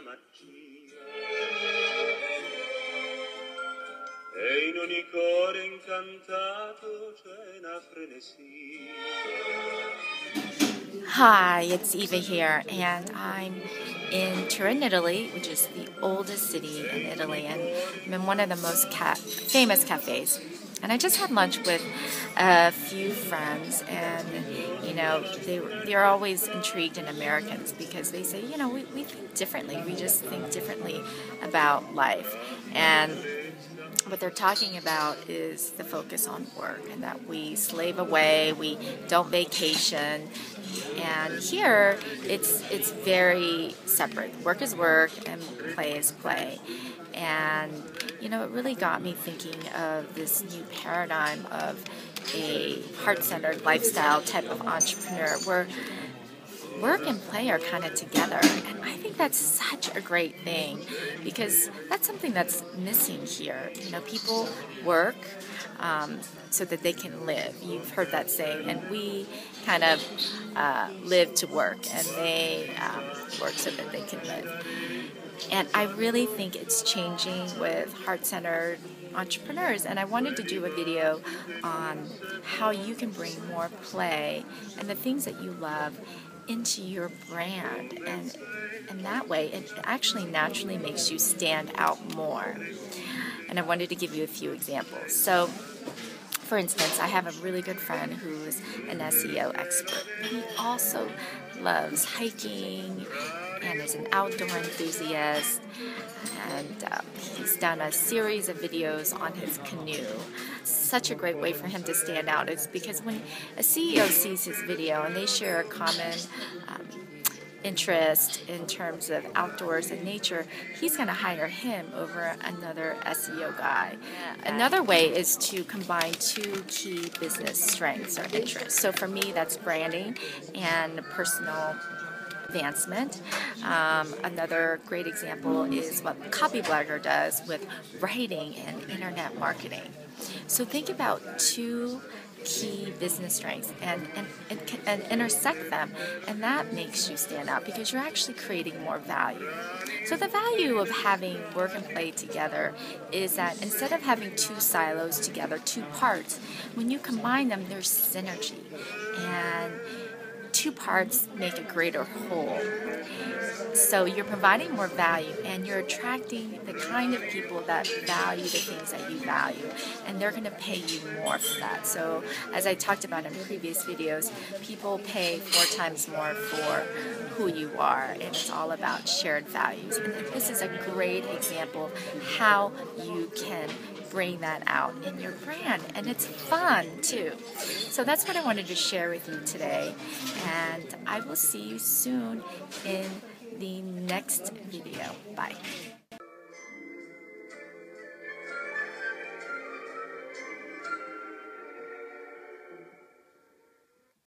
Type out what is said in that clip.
mattina e in ogni cuore incantato c'è una frenesia. Hi, it's Eva here, and I'm in Turin, Italy, which is the oldest city in Italy, and I'm in one of the most ca- famous cafes. And I just had lunch with a few friends, and you know, they they're always intrigued in Americans because they say, you know, we, we think differently. We just think differently about life, and what they're talking about is the focus on work and that we slave away, we don't vacation. And here it's it's very separate. Work is work and play is play. And you know, it really got me thinking of this new paradigm of a heart-centered lifestyle type of entrepreneur where work and play are kind of together. And I think that's such a great thing because that's something that's missing here. You know, people work um, so that they can live. You've heard that saying, and we kind of uh, live to work, and they um, work so that they can live. And I really think it's changing with heart centered entrepreneurs. And I wanted to do a video on how you can bring more play and the things that you love into your brand and and that way it actually naturally makes you stand out more and i wanted to give you a few examples so for instance, I have a really good friend who is an SEO expert. He also loves hiking and is an outdoor enthusiast. And um, he's done a series of videos on his canoe. Such a great way for him to stand out is because when a CEO sees his video and they share a common um, interest in terms of outdoors and nature, he's going to hire him over another SEO guy. Another way is to combine two key business strengths or interests. So for me, that's branding and personal advancement. Um, another great example is what Copyblogger does with writing and internet marketing. So think about two key business strengths and, and, and, and, intersect them. And that makes you stand out because you're actually creating more value. So, the value of having work and play together is that instead of having two silos together, two parts, when you combine them, there's synergy. And two parts make a greater whole. So you're providing more value and you're attracting the kind of people that value the things that you value and they're going to pay you more for that. So as I talked about in previous videos, people pay four times more for who you are and it's all about shared values. And this is a great example how you can bring that out in your brand and it's fun too. So that's what I wanted to share with you today and I will see you soon in the next video. Bye.